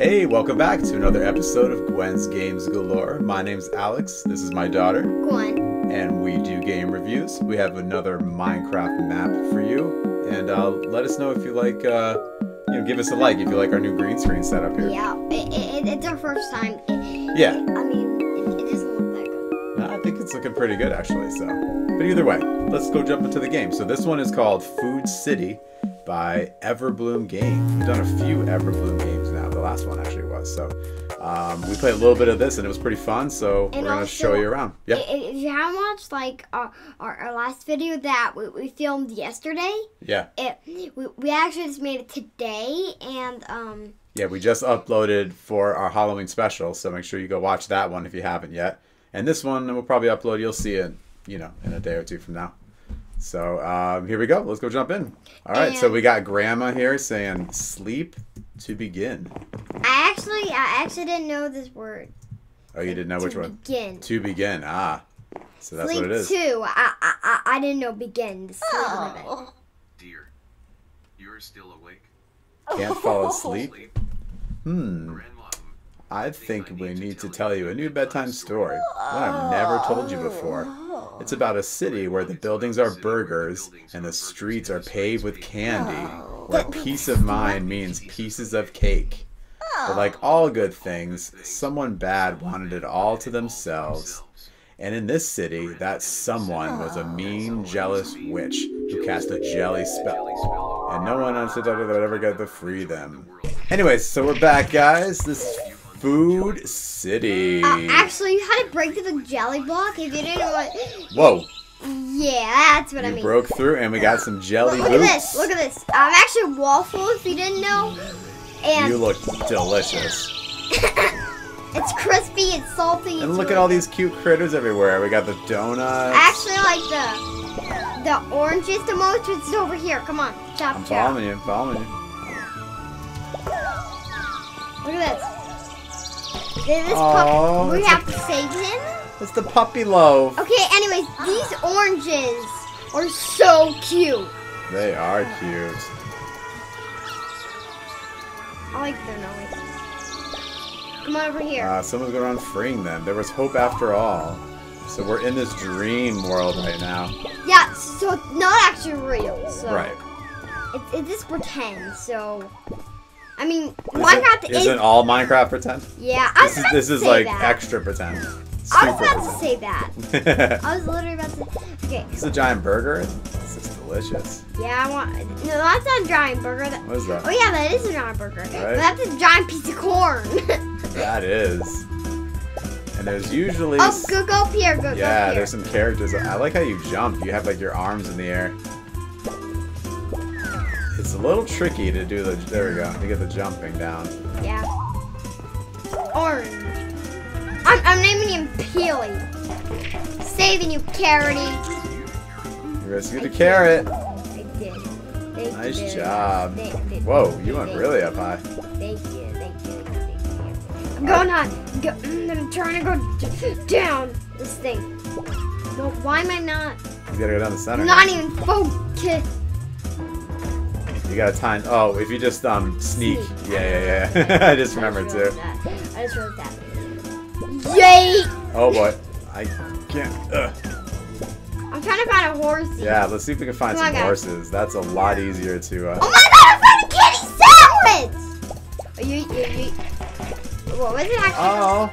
Hey, welcome back to another episode of Gwen's Games Galore. My name's Alex. This is my daughter, Gwen. and we do game reviews. We have another Minecraft map for you, and uh, let us know if you like. Uh, you know, give us a like if you like our new green screen setup here. Yeah, it, it, it's our first time. It, Yeah. I mean, it, doesn't look that good. I think it's looking pretty good actually. So, but either way, let's go jump into the game. So this one is called Food City by Everbloom Games. We've done a few Everbloom games last one actually was. So um, we played a little bit of this and it was pretty fun. So And we're gonna also, show you around. Yeah. If you haven't watched like our, our, our last video that we, we filmed yesterday, Yeah. it we, we actually just made it today, and um Yeah. We just uploaded for our Halloween special. So make sure you go watch that one if you haven't yet. And this one we'll probably upload. You'll see it, you know, in a day or two from now. So um, here we go. Let's go jump in. All right. so we got Grandma here saying "sleep to begin." I actually I actually didn't know this word. Oh, you didn't know which to one? Begin. To begin. Ah. So that's Sleep what it is. two. I, I I I didn't know begin. The sleep of it. Dear, you're still awake? Can't fall asleep. Hmm. I think we need to tell you a new bedtime story. One I've never told you before. It's about a city where the buildings are burgers and the streets are paved with candy, where peace of mind means pieces of cake. But like all good things, someone bad wanted it all to themselves. And in this city, that someone was a mean, jealous witch who cast a jelly spell. And no one on else would ever get to free them. Anyways, so we're back, guys. This is Food City. Uh, actually, you had to break through the jelly block if you didn't want. Whoa, Yeah, that's what I you mean. broke through, and we got some jelly Look at boots. this. Look at this. I'm actually waffle if you didn't know. And You look delicious. it's crispy, it's salty. And it's look at all these cute critters everywhere. We got the donuts. I actually like the the oranges the most. is over here. Come on, chop I'm chop. following you, I'm following you. Look at this. This pup, we have to save him. It's the puppy loaf. Okay. Anyways, these oranges are so cute. They are cute. I like their noise. Come on over here. Uh, someone's going around freeing them. There was hope after all. So we're in this dream world right now. yeah. So it's not actually real. So Right. It, it just pretend. So. I mean, Isn't, Minecraft is. isn't all Minecraft pretend? yeah, I was This is about this to is say like that. extra pretend. I was Super about to say that. I was literally about to. Okay. This is a giant burger. This is delicious. Yeah, I want. No, that's not a giant burger. That, What is that? oh yeah, that is a giant burger. But Right. that's a giant piece of corn. That is. And there's usually. oh, go go up here. Go go Yeah, up here. there's some characters. I like how you jump. You have like your arms in the air. It's a little tricky to do the. There we go. To get the jumping down. Yeah. Orange. I'm, I'm naming him Peely. Saving you, Carroty. You rescue the carrot. I did. Thank Nice you. job. Thank- thank- Whoa, you went really up high. Thank you, thank you, thank you. I'm going on. Go, mm, I'm trying to go down this thing. No, why am I not? You gotta go down the center. I'm not even focused. You gotta time. Oh, if you just um sneak. Sneak. Yeah, yeah, yeah. I just remembered too. I just realized that. Yay! Oh boy, I can't. Ugh. I'm trying to find a horse. Yeah, let's see if we can find Come some guys. horses. That's a lot easier to. Uh, Oh my god, I found a kitty sandwich! Are you, you, you, what was it actually? oh,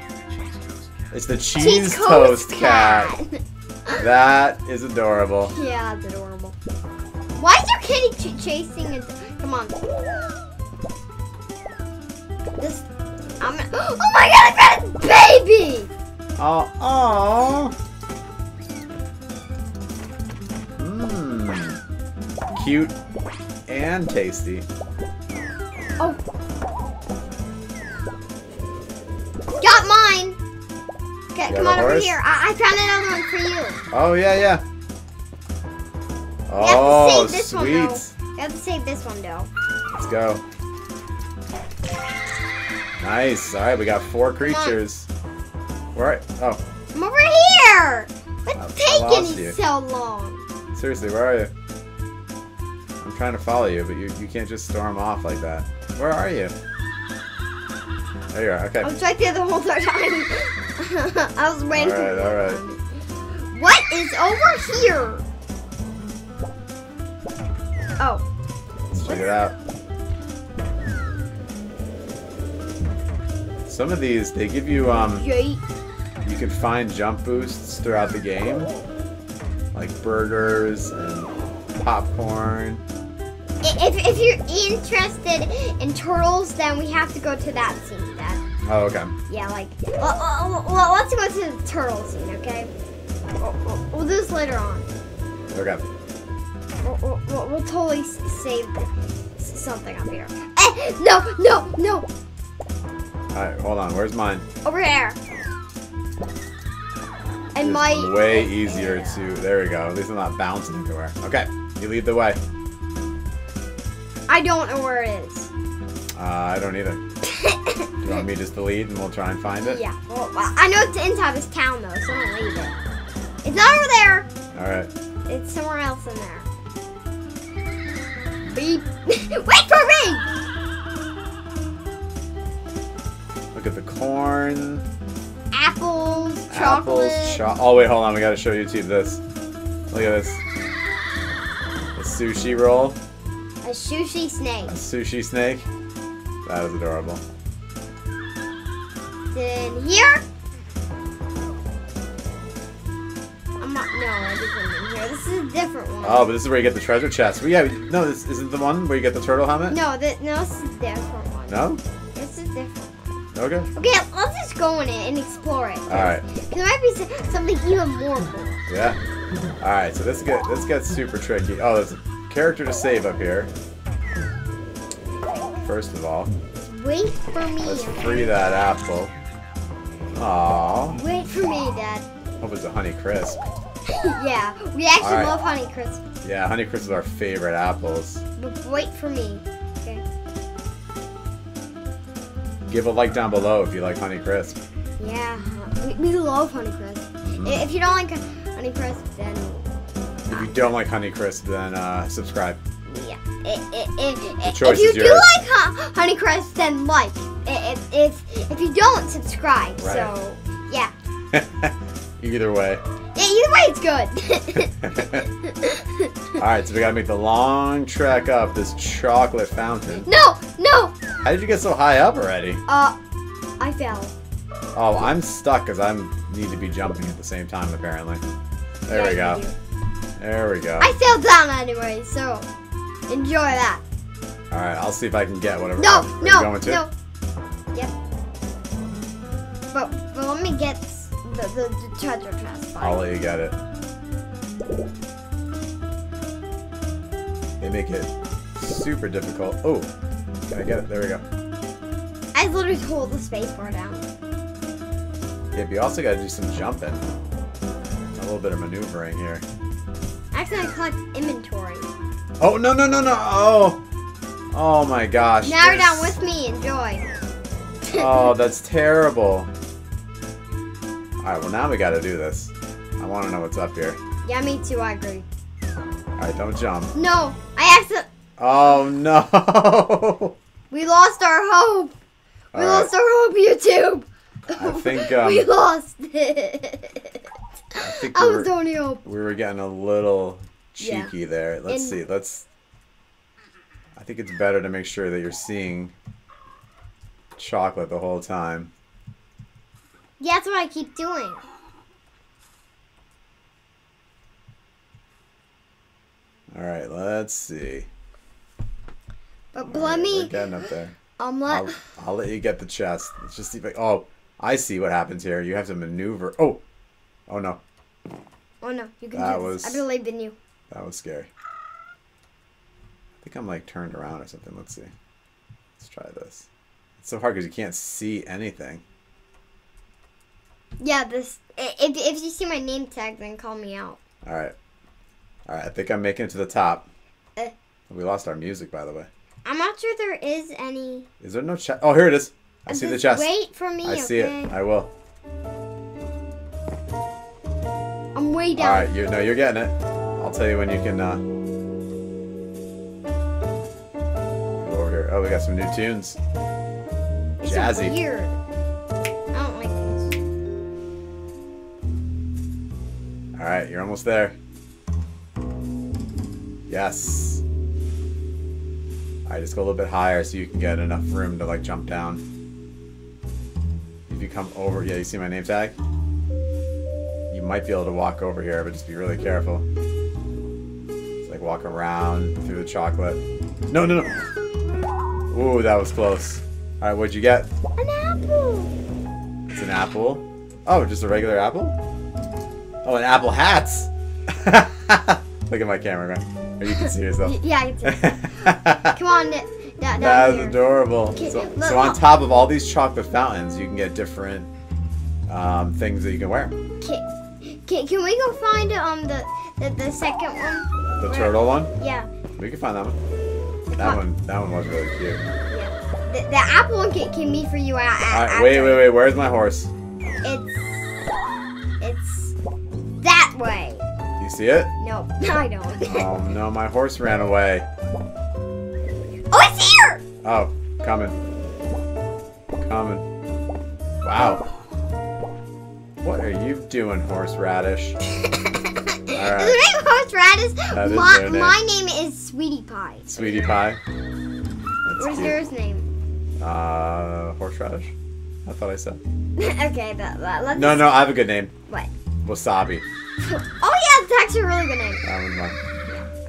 it's the cheese, toast, cat. That is adorable. yeah, that's adorable. Why is your kitty ch- chasing it? Come on. This, I'm, oh my god, I found a baby! Oh, oh. Mmm. Cute and tasty. Oh. Got mine! Okay, You come on over horse? here. I, I found another one for you. Oh yeah, yeah. Oh, we have to Oh, save this one, sweet. though. You have to save this one, though. Let's go. Nice. All right, we got four creatures. Where? Oh, I'm over here! What's taking you. so long? seriously, where are you? I'm trying to follow you, but you, you can't just storm off like that. Where are you? There you are. Okay. I was right there the whole time. I was waiting. All right, all right. What is over here? Oh, Let's check it out. Some of these, they give you, um, you can find jump boosts throughout the game. Like burgers and popcorn. If, if you're interested in turtles, then we have to go to that scene. That Oh, okay. yeah, like well, well, let's go to the turtle scene, okay? We'll, we'll do this later on. Okay. We'll, we'll, we'll, we'll totally save something up here. Eh, no, no, no, Alright, hold on. Where's mine? over here. And my way easier to. There we go. At least I'm not bouncing everywhere. Okay, you lead the way. I don't know where it is. Uh, I don't either. Do you want me just to lead and we'll try and find it? Yeah, well, well, I know it's inside this town though, so don't leave it. It's not over there. Alright. It's somewhere else in there. Wait for me! Look at the corn. Apples, chocolate. Apples, cho- Oh, wait, hold on. We gotta show YouTube this. Look at this. A sushi roll. a sushi snake. A sushi snake. That is adorable. Then here. Isn't in here. This is a different one. Oh, but this is where you get the treasure chest. Well, yeah, no, this isn't the one where you get the turtle helmet? No, that no, this is a different one. No? This is different. Okay. Okay, let's just go in it and explore it. Alright. There might be something even more cool. Yeah. Alright, so this get this gets super tricky. Oh, there's a character to save up here. First of all, Wait for me. let's free that apple. Aww. Wait for me, Dad. Hope it's a Honey Crisp. yeah, we actually Alright. love Honey Crisp. Yeah, Honey Crisp is our favorite apples. But wait for me. Okay. Give a like down below if you like Honey Crisp. Yeah, we, we love Honey Crisp. Mm-hmm. If you don't like Honey Crisp, then If you don't like Honey Crisp, then uh, subscribe. yeah. I- I- I- choice if you do like Ho- Honey Crisp, then like. If if if you don't, subscribe. Right. So yeah. Either way. Either way, it's good. Alright, so we gotta make the long trek up this chocolate fountain. no, no. How did you get so high up already? Uh, I fell. Oh, I'm stuck because I need to be jumping at the same time, apparently. There Yeah, we go. There we go. I fell down anyway, so enjoy that. Alright, I'll see if I can get whatever. No, no, going to? no. Yep. But, but let me get the, the, the chest. I'll let you get it. They make it super difficult. Oh, can I get it? There we go. I literally hold the space bar down. Yeah, but you also gotta do some jumping. A little bit of maneuvering here. Actually, I collect inventory. Oh, no, no, no, no! Oh! Oh my gosh. Now you're down with me. Enjoy. Oh, that's terrible. Alright, well now we gotta do this. I wanna know what's up here. Yeah, me too. I agree. Alright, don't jump. No, I accident. Oh no! We lost our hope. We Alright, lost our hope, YouTube. I think, um, we lost it. I think I we was were, only hope. we were getting a little Yeah. cheeky there. Let's And- see, let's... I think it's better to make sure that you're seeing chocolate the whole time. Yeah, that's what I keep doing. Alright, let's see. But, but let me We're getting up there. um let I'll, I'll let you get the chest. Let's just see if I... Oh, I see what happens here. You have to maneuver... Oh! Oh no, Oh no, you can That do was- this. I believe in you. that was scary. I think I'm like turned around or something. Let's see. Let's try this. It's so hard because you can't see anything. Yeah, this. If if you see my name tag, then call me out. Alright. Alright, I think I'm making it to the top. Eh. We lost our music, by the way. I'm not sure there is any. Is there no chest? Oh, here it is. I see the chest. Wait for me. I see okay? it. I will. I'm way down. Alright, you no, you're getting it. I'll tell you when you can uh go over here. Oh, we got some new tunes. It's Jazzy. weird. All right, you're almost there. Yes. All right, just go a little bit higher so you can get enough room to like jump down. If you come over, yeah, you see my name tag? You might be able to walk over here, but just be really careful. It's like walk around through the chocolate. No, no, no. Ooh, that was close. All right, what'd you get? An apple. It's an apple. Oh, just a regular apple? Oh, an apple hats. Look at my camera, man. Or you can see yourself. Yeah, I can see. Come on, da- down That's here. adorable. Okay, So, look, so on look. top of all these chocolate fountains, you can get different um, things that you can wear. Can, can, can we go find um the, the the second one? The Where? turtle one, Yeah. we can find that one. That one, that one was really cute. Yeah. The, the apple one can, can be for you. At, right, wait, wait, wait. Where's my horse? It's that way. You see it? No, I don't. Oh no, my horse ran away. oh, it's here. Oh, coming. Coming. Wow. What are you doing, horseradish? Name horseradish? My, name. my name is Sweetie Pie. Sweetie pie. That's What's cute. yours name? Uh, horseradish. I thought I said. okay, that, that, let's. No, no, I have a good name. What? Wasabi. Oh yeah, it's actually a really good name. That one's mine.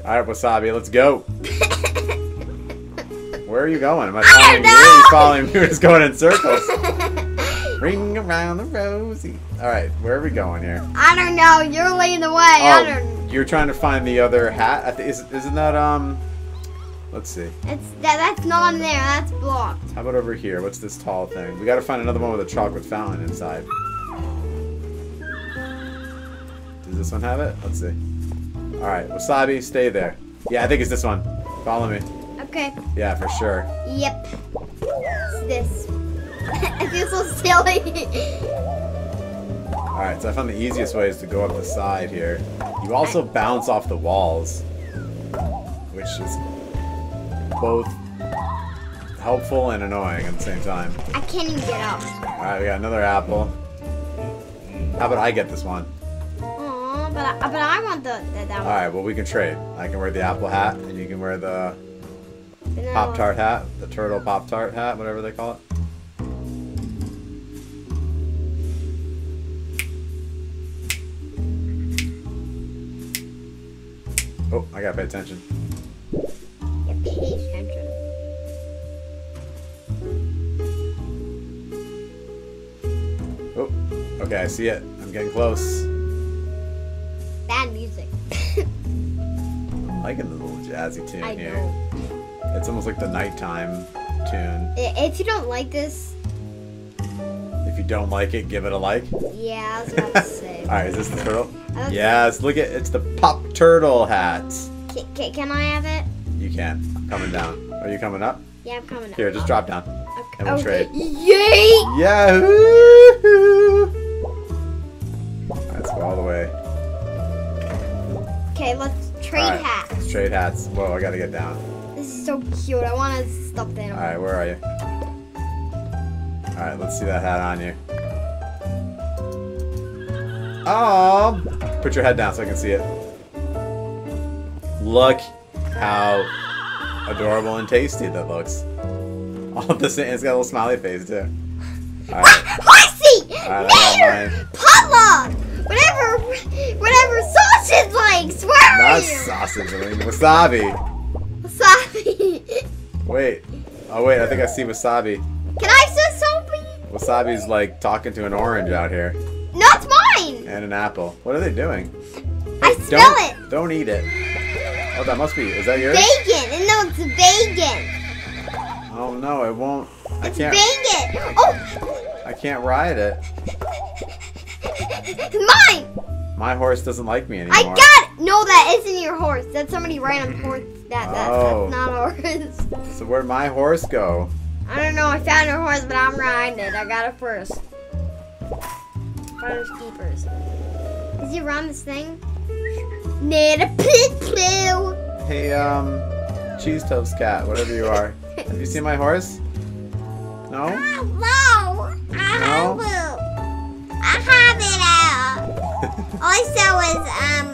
All right, Wasabi, let's go. Where are you going? Am I following you? Are you know. following me? We're just going in circles. Ring around the rosy. All right, where are we going here? I don't know. You're leading the way. I Oh, don't. you're trying to find the other hat. Is, isn't that um? Let's see. It's that. That's not in there. That's blocked. How about over here? What's this tall thing? We got to find another one with a chocolate fountain inside. Does this one have it? Let's see. All right, wasabi, stay there. Yeah, I think it's this one. Follow me. Okay. Yeah, for sure. Yep. It's this. I feel so silly. All right, so I found the easiest way is to go up the side here. You also bounce off the walls, which is both helpful and annoying at the same time. I can't even get up. All right, we got another apple. How about I get this one? But I, but I want the, the that All one. right, well we can trade. I can wear the apple hat, and you can wear the Vanilla. Pop Tart hat, the turtle Pop Tart hat, whatever they call it. Oh, I gotta pay attention. Yeah, pay attention. Oh, okay, I see it. I'm getting close. Jazzy tune I here. know. It's almost like the nighttime tune. If you don't like this, If you don't like it, give it a like. yeah, I was about to say. All right, is this the turtle? Yes, look at it's the Pop Turtle hat. Ca- ca- can I have it? You can. I'm coming down. Are you coming up? Yeah, I'm coming up. Here, just drop down. Okay. and we'll trade. Yay! Yeah! woo-hoo. Let's go all the way. Okay, let's trade right, hats. Trade hats. Whoa, I gotta get down. This is so cute. I want to stop the animal. Alright, where are you? Alright, let's see that hat on you. Oh! Put your head down so I can see it. Look how adorable and tasty that looks. All of the same. It's got a little smiley face too. Alright. I got Mayor! Potluck! Whatever, whatever sausage likes! Where are Not you? sausage, I mean wasabi. Wasabi! Wait. Oh wait, I think I see wasabi. Can I say something? Wasabi's like talking to an orange out here. No, it's mine! And an apple. What are they doing? I Hey, smell don't, it! Don't eat it. Oh, that must be. Is that yours? Bacon! No, it's bacon! Oh no, it won't. I It's can't. bacon! Oh! I can't ride it. It's mine! My horse doesn't like me anymore. I got it! No, that isn't your horse. That's somebody random horse. That, that, Oh. That's not ours. So where'd my horse go? I don't know. I found your horse, but I'm riding it. I got it first. Finders keepers. Is he around this thing? Need a pit blue. Hey, um, cheese toast cat, whatever you are. Have you seen my horse? No? No, I have No? it. I have it. All I saw was um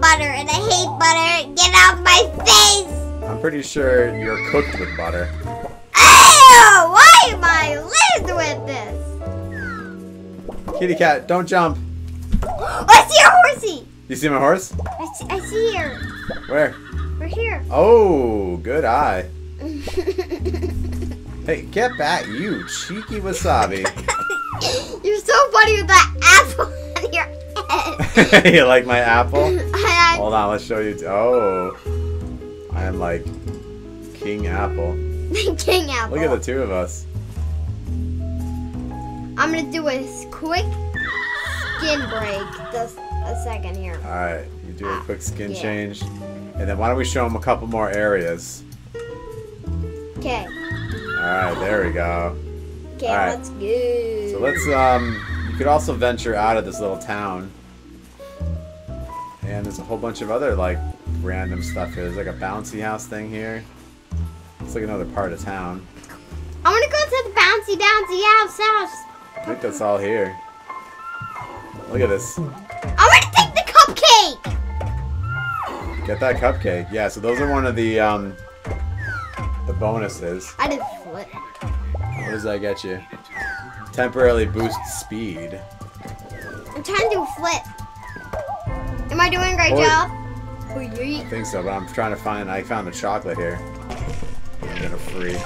butter, and I hate butter. Get off my face! I'm pretty sure you're cooked with butter. Ew! Why am I lived with this? Kitty cat, don't jump. I see a horsey. You see my horse? I see, I see her. Where? We're here. Oh, good eye. Hey, get back, you cheeky wasabi. You're so funny with that apple on your. you like my apple? Hold on, let's show you. oh, I am like King Apple. King apple. Look at the two of us. I'm gonna do a quick skin break. Just a second here. All right, you do a Ah, quick skin yeah. change, and then why don't we show them a couple more areas? Okay. All right, there we go. Okay, right. let's go. So let's um. You could also venture out of this little town, and there's a whole bunch of other like random stuff here. There's like a bouncy house thing here. It's like another part of town. I wanna go to the bouncy bouncy house house. I think that's all here. Look at this. I wanna take the cupcake. Get that cupcake. Yeah, so those are one of the um the bonuses. I did flip. What does that get you? Temporarily boost speed. I'm trying to do a flip. Am I doing a great Boy. job? I think so, but I'm trying to find I found the chocolate here. I'm gonna free.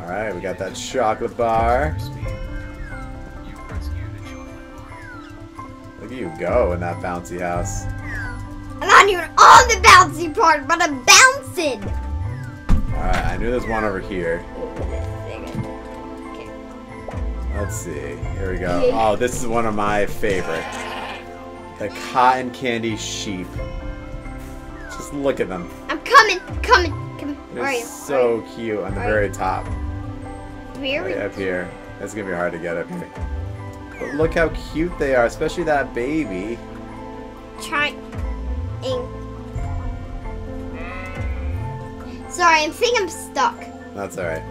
Alright, we got that chocolate bar. Speed. You've rescued a chocolate bar. Look at you go in that bouncy house. I'm not even on the bouncy part, but I'm bouncing. Alright, I knew there's one over here. Let's see. Here we go. Oh, this is one of my favorite. The cotton candy sheep. Just look at them. I'm coming, coming, coming. They're you? so cute on the very top. Are Right up here. It's gonna be hard to get up here. But look how cute they are, especially that baby. Trying. Sorry, I'm think I'm stuck. That's alright.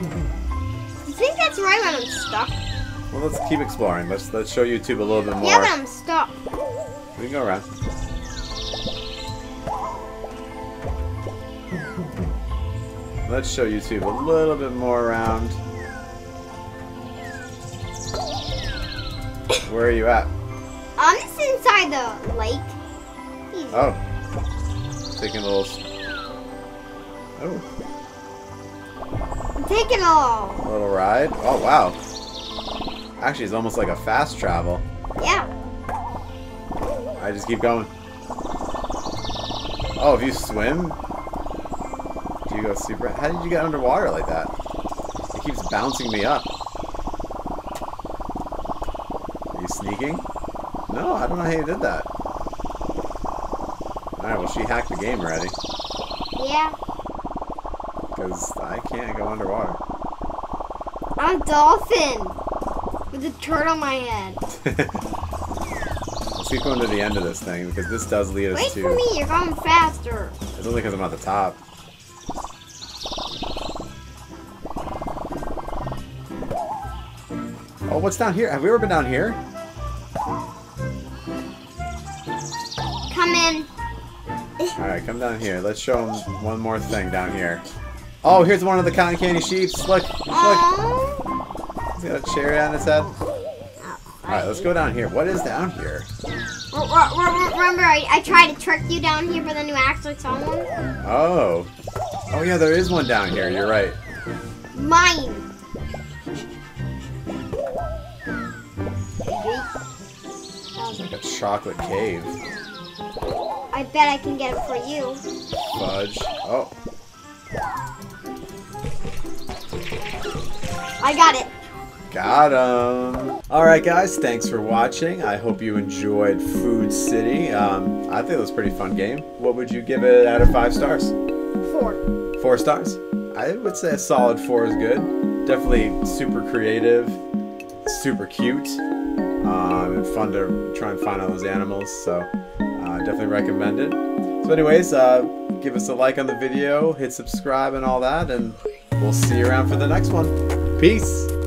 You think that's right when I'm stuck? Well, let's keep exploring. Let's let's show YouTube a little bit more. Yeah, but I'm stuck. We can go around. Let's show YouTube a little bit more around. Where are you at? I'm just inside the lake. Easy. Oh. Taking a little. Oh, I'm taking a little. a little ride. Oh, wow. Actually, it's almost like a fast travel. Yeah. I just keep going. Oh, if you swim, do you go super? How did you get underwater like that? It keeps bouncing me up. Are you sneaking? No, I don't know how you did that. Alright, well, she hacked the game already. Yeah. Because I can't go underwater. I'm a dolphin with a turtle on my head. Let's keep going to the end of this thing because this does lead us Wait to. for me, you're going faster. It's only because I'm at the top. Oh, what's down here? Have we ever been down here? Come in. Alright, come down here. Let's show them one more thing down here. Oh, here's one of the cotton candy sheeps. Look, look. Oh. Got a cherry on his head. Alright, let's go down here. What is down here? Remember, I, I tried to trick you down here, but then you actually saw one? Oh. Oh, yeah, there is one down here. You're right. Mine. It's like a chocolate cave. I bet I can get it for you. Fudge. Oh, I got it. Got him. All right, guys. Thanks for watching. I hope you enjoyed Food City. Um, I think it was a pretty fun game. What would you give it out of five stars? Four. Four stars. I would say a solid four is good. Definitely super creative, super cute, um, and fun to try and find all those animals. So uh, definitely recommend it. So, anyways, uh, give us a like on the video, hit subscribe, and all that, and we'll see you around for the next one. Peace.